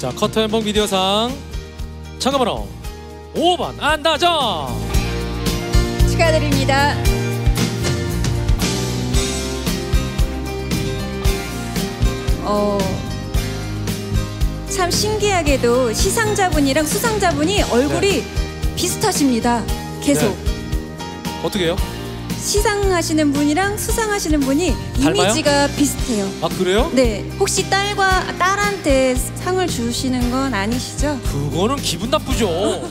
자 커터 햄버거 미디어상 참가번호 5번 안다정 축하드립니다. 어, 참 신기하게도 시상자분이랑 수상자분이 얼굴이 비슷하십니다. 계속. 네. 어떻게 해요? 시상하시는 분이랑 수상하시는 분이 닮아요? 이미지가 비슷해요. 아 그래요? 네, 혹시 딸과 딸한테 상을 주시는 건 아니시죠? 그거는 기분 나쁘죠